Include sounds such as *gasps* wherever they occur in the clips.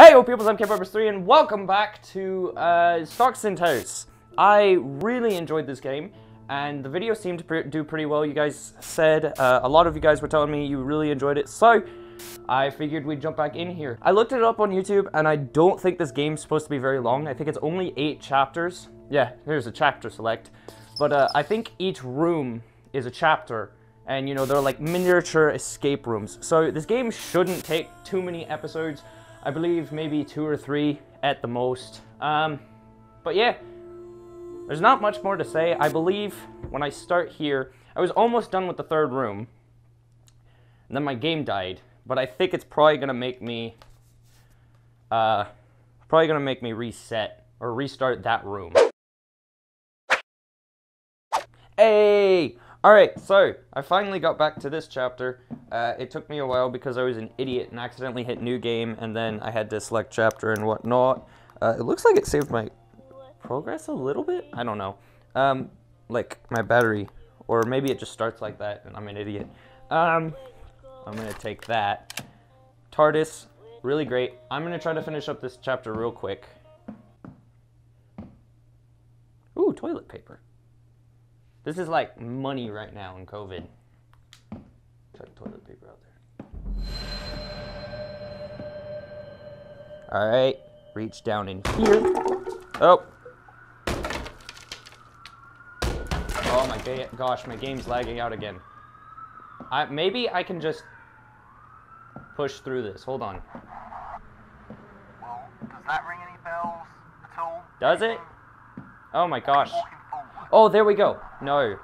Hey, yo, peoples, I'm KidPeppers3, and welcome back to uh, Stocksynd House. I really enjoyed this game, and the video seemed to pre do pretty well. You guys said, uh, a lot of you guys were telling me you really enjoyed it, so I figured we'd jump back in here. I looked it up on YouTube, and I don't think this game's supposed to be very long. I think it's only eight chapters. Yeah, here's a chapter select. But uh, I think each room is a chapter, and you know, they're like miniature escape rooms. So this game shouldn't take too many episodes. I believe maybe two or three at the most. Um, but yeah, there's not much more to say. I believe when I start here, I was almost done with the third room, and then my game died. But I think it's probably gonna make me, uh, probably gonna make me reset or restart that room. Hey! Alright, so I finally got back to this chapter. Uh, it took me a while because I was an idiot and accidentally hit new game and then I had to select chapter and whatnot. Uh, it looks like it saved my progress a little bit? I don't know. Um, like my battery. Or maybe it just starts like that and I'm an idiot. Um, I'm gonna take that. TARDIS, really great. I'm gonna try to finish up this chapter real quick. Ooh, toilet paper. This is like money right now in COVID. Check toilet paper out there. Alright, reach down in here. Oh. Oh my ga gosh, my game's lagging out again. I, maybe I can just push through this. Hold on. Well, does that ring any bells at all? Does it? Oh my gosh. Oh, there we go. No.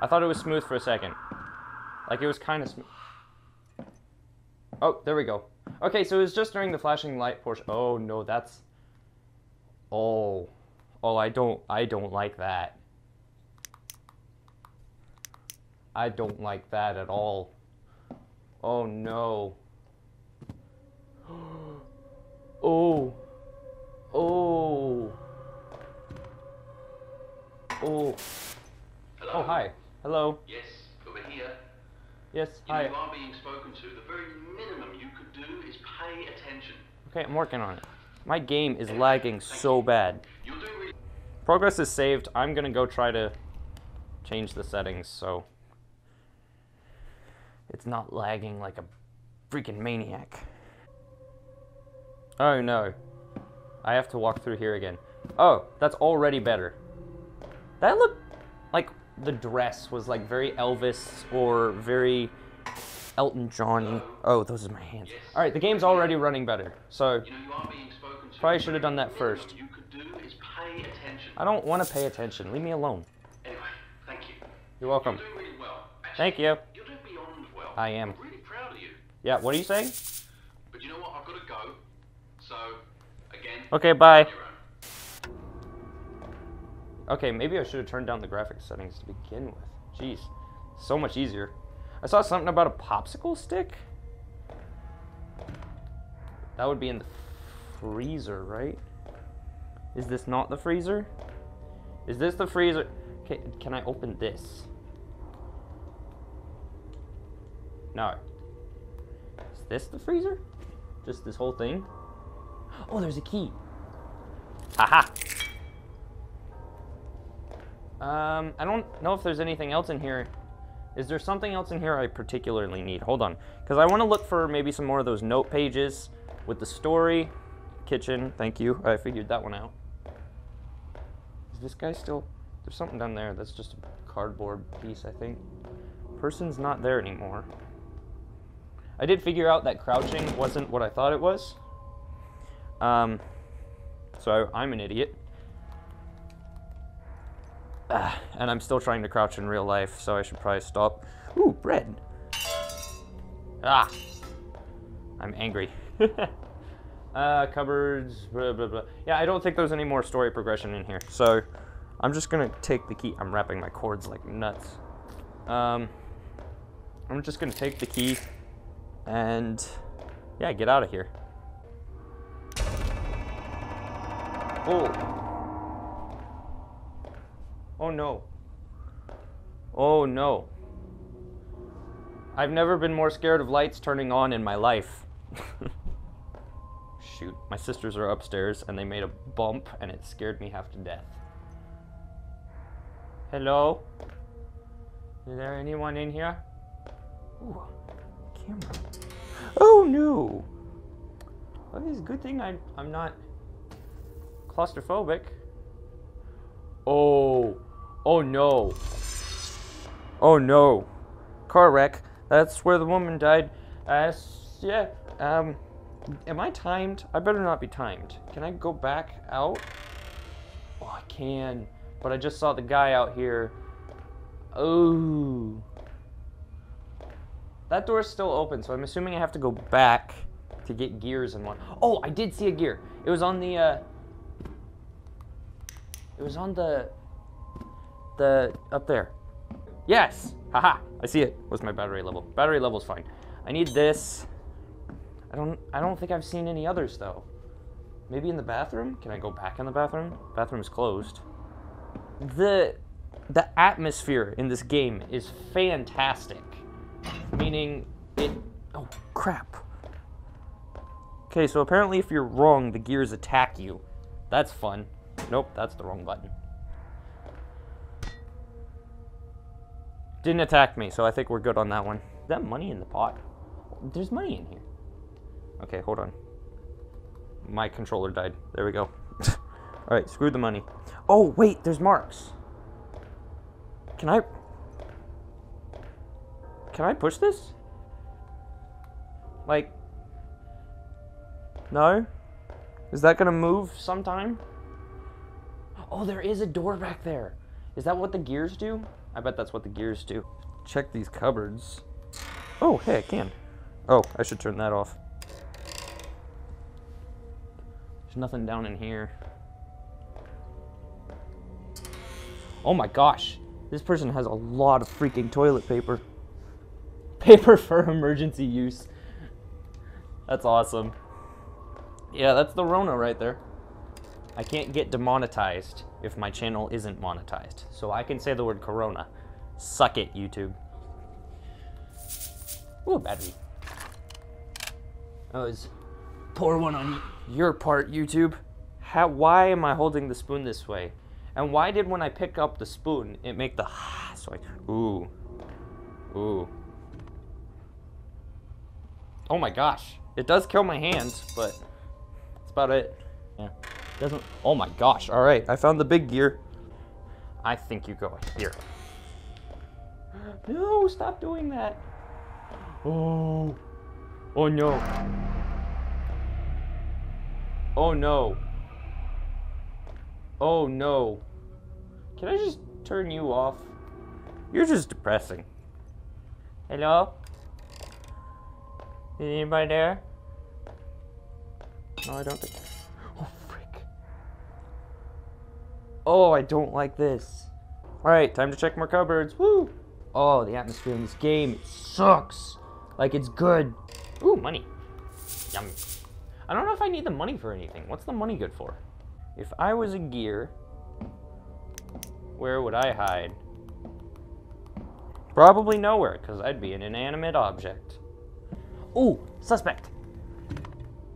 I thought it was smooth for a second. Like, it was kind of smooth. Oh, there we go. Okay, so it was just during the flashing light portion. Oh, no, that's... Oh. Oh, I don't... I don't like that. I don't like that at all. Oh, no. *gasps* Oh. Oh. Oh. Hello? Oh, hi. Hello. Yes, over here. Yes, You hi. know, you are being spoken to. The very minimum you could do is pay attention. Okay, I'm working on it. My game is lagging so bad. You're doing really Progress is saved. I'm gonna go try to change the settings so it's not lagging like a freaking maniac. Oh no. I have to walk through here again. Oh, that's already better. That looked like the dress was like very Elvis or very Elton John. Oh, those are my hands. All right, the game's already running better. So You know, you are being spoken to. Probably should have done that first. You could do is pay attention. I don't want to pay attention. Leave me alone. Anyway, thank you. You're welcome. Really well. Actually, Thank you. You're doing beyond well. I am. I'm really proud of you. Yeah, what are you saying? But you know what? I've got to go. So, again. Okay, bye. Okay, maybe I should have turned down the graphics settings to begin with. Jeez, so much easier. I saw something about a popsicle stick. That would be in the freezer, right? Is this not the freezer? Is this the freezer? Okay, can I open this? No. Is this the freezer? Just this whole thing? Oh, there's a key. Haha. Um, I don't know if there's anything else in here. Is there something else in here I particularly need? Hold on. Because I want to look for maybe some more of those note pages with the story. Kitchen, thank you. I figured that one out. Is this guy still... There's something down there that's just a cardboard piece, I think. Person's not there anymore. I did figure out that crouching wasn't what I thought it was. Um, so I'm an idiot. And I'm still trying to crouch in real life, so I should probably stop. Ooh, bread. Ah. I'm angry. *laughs* uh, cupboards, blah, blah, blah. Yeah, I don't think there's any more story progression in here. So I'm just gonna take the key. I'm wrapping my cords like nuts. Um, I'm just gonna take the key and yeah, get out of here. Oh. Oh no. Oh no. I've never been more scared of lights turning on in my life. *laughs* shoot. My sisters are upstairs and they made a bump and it scared me half to death. Hello? Is there anyone in here? Ooh, camera. Oh no! Well, it's a good thing I, I'm not claustrophobic. Oh, oh no. Oh no. Car wreck. That's where the woman died. Uh, yeah, um, am I timed? I better not be timed. Can I go back out? Oh, I can. But I just saw the guy out here. Oh. That door's still open, so I'm assuming I have to go back to get gears and one. Oh, I did see a gear. It was on the, uh, it was on the, the, up there. Yes! Haha! I see it. What's my battery level? Battery level's fine. I need this. I don't, I don't think I've seen any others though. Maybe in the bathroom? Can I go back in the bathroom? Bathroom's closed. The, the atmosphere in this game is fantastic. Meaning it, oh crap. Okay, so apparently if you're wrong, the gears attack you. That's fun. Nope, that's the wrong button. Didn't attack me, so I think we're good on that one. Is that money in the pot? There's money in here. Okay, hold on. My controller died. There we go. *laughs* Alright, screw the money. Oh, wait, there's marks. Can I... Can I push this? Like... No? Is that gonna move sometime? Oh, there is a door back there. Is that what the gears do? I bet that's what the gears do. Check these cupboards. Oh, hey, I can. Oh, I should turn that off. There's nothing down in here. Oh my gosh. This person has a lot of freaking toilet paper. *laughs* Paper for emergency use. That's awesome. Yeah, that's the Rona right there. I can't get demonetized if my channel isn't monetized. So I can say the word Corona. Suck it, YouTube. Ooh, battery. That was pour one on your part, YouTube. How? Why am I holding the spoon this way? And why did when I pick up the spoon, it make the *sighs* so I ooh, ooh. Oh my gosh, it does kill my hands, but that's about it. Yeah, doesn't. Oh my gosh! All right, I found the big gear. I think you go here. *gasps* No, stop doing that. Oh, oh no. Oh no. Oh no. Can I just turn you off? You're just depressing. Hello? Is anybody there? No, I don't think. Oh, I don't like this. Alright, time to check more cupboards. Woo! Oh, the atmosphere in this game sucks. Like, it's good. Ooh, money. Yum. I don't know if I need the money for anything. What's the money good for? If I was a gear, where would I hide? Probably nowhere, because I'd be an inanimate object. Ooh, suspect.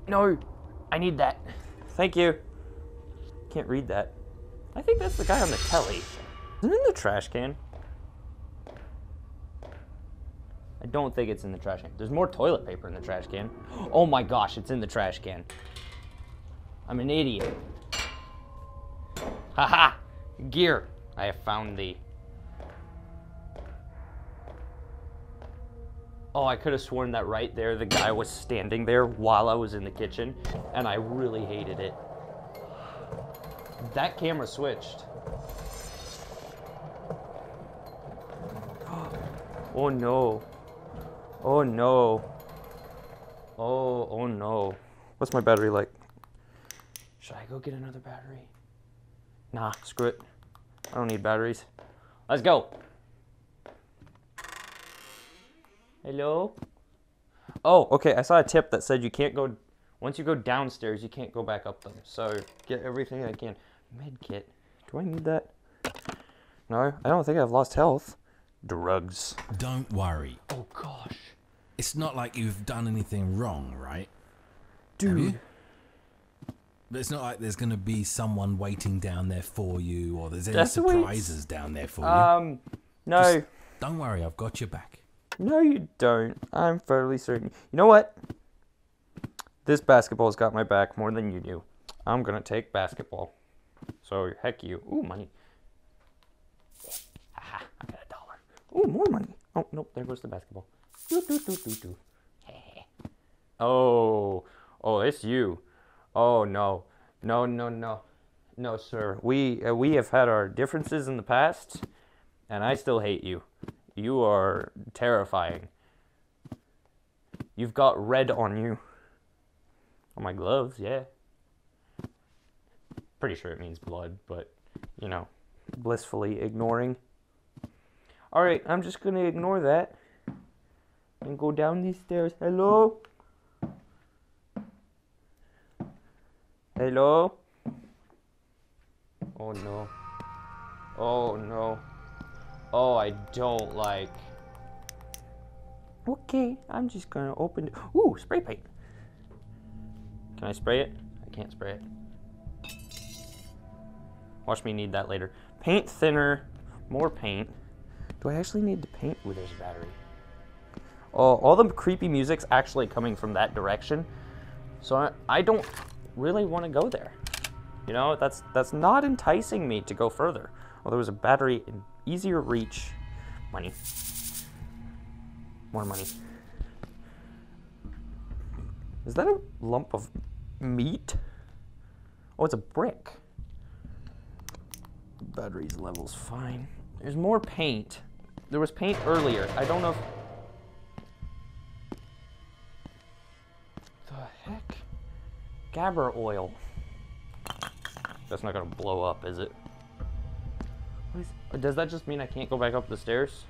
No, I need that. Thank you. Can't read that. I think that's the guy on the telly. Isn't it in the trash can? I don't think it's in the trash can. There's more toilet paper in the trash can. *gasps* Oh my gosh, it's in the trash can. I'm an idiot. Haha! Gear! I have found thee. Oh, I could have sworn that right there the guy was standing there while I was in the kitchen, and I really hated it. That camera switched. *gasps* Oh no. Oh no. Oh, oh no. What's my battery like? Should I go get another battery? Nah, screw it. I don't need batteries. Let's go. Hello? Oh, okay. I saw a tip that said you can't go, once you go downstairs, you can't go back up them. So get everything I can. Med kit. Do I need that? No, I don't think I've lost health. Drugs. Don't worry. Oh gosh. It's not like you've done anything wrong, right? Dude. you? But it's not like there's going to be someone waiting down there for you, or there's any That's surprises down there for you. Um, no, Just- Don't worry, I've got your back. no, you don't. I'm fairly certain. You know what? This basketball's got my back more than you do. I'm gonna take basketball. So heck you. Ooh, money. Haha, I got a dollar. Ooh, more money. Oh nope, there goes the basketball. Doo, doo, doo, doo, doo. Oh, oh, it's you. Oh no, no, no, no, no, sir. We uh, we have had our differences in the past, and I still hate you. You are terrifying. You've got red on you. On my gloves, yeah. Pretty sure it means blood, but you know, blissfully ignoring. Alright, I'm just gonna ignore that and go down these stairs. Hello? Hello? Oh no. Oh no. Oh, I don't like. Okay, I'm just gonna open. Ooh, spray paint. Can I spray it? I can't spray it. Watch me need that later. Paint thinner, more paint. Do I actually need to paint? Ooh, there's a battery. Oh, all the creepy music's actually coming from that direction. So I, I don't really want to go there. You know, that's that's not enticing me to go further. Well, there was a battery in easier reach. Money. More money. Is that a lump of meat? Oh, it's a brick. Batteries level's fine. There's more paint. There was paint earlier. I don't know if... The heck? Gabber oil. That's not gonna blow up, is it? Is, uh, does that just mean I can't go back up the stairs?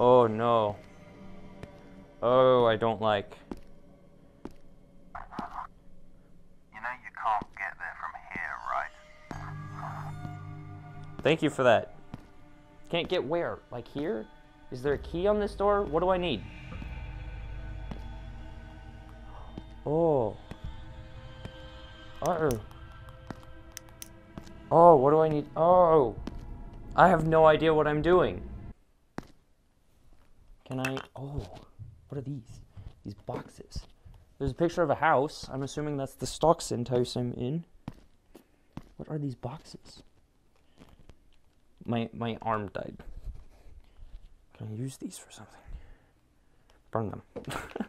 Oh no. Oh, I don't like. Thank you for that. Can't get where? Like here? Is there a key on this door? What do I need? Oh. Uh-oh. Oh, what do I need? Oh. I have no idea what I'm doing. Can I? Oh. What are these? These boxes. There's a picture of a house. I'm assuming that's the Stocksynd house I'm in. What are these boxes? My my arm died. Can I use these for something? Burn them. *laughs*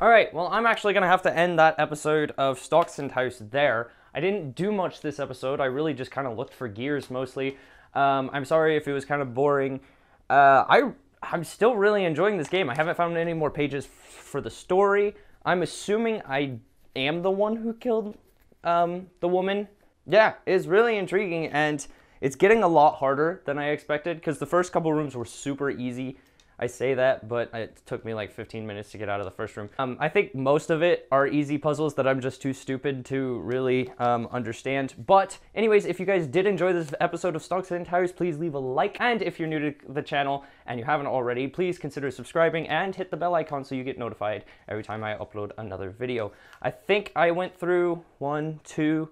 All right, well, I'm actually to have to end that episode of Stocksynd House there. I didn't do much this episode. I really just kind of looked for gears mostly. Um, I'm sorry if it was kind of boring. Uh, I, I'm still really enjoying this game. I haven't found any more pages for the story. I'm assuming I am the one who killed um, the woman. Yeah, it's really intriguing and it's getting a lot harder than I expected because the first couple rooms were super easy. I say that, but it took me like 15 minutes to get out of the first room. Um, I think most of it are easy puzzles that I'm just too stupid to really um, understand. But anyways, if you guys did enjoy this episode of Stocksynd Tires, please leave a like. And if you're new to the channel and you haven't already, please consider subscribing and hit the bell icon so you get notified every time I upload another video. I think I went through one, two,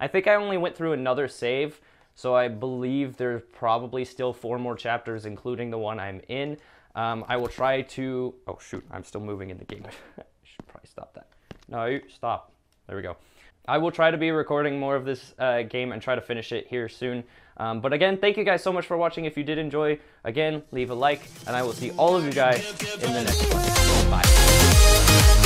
I think I only went through another save, so I believe there's probably still four more chapters, including the one I'm in. Um, I will try to. Oh shoot, I'm still moving in the game. *laughs* I should probably stop that. No, stop. There we go. I will try to be recording more of this uh, game and try to finish it here soon. Um, but again, thank you guys so much for watching. If you did enjoy, again, leave a like, and I will see all of you guys in the next one. Bye.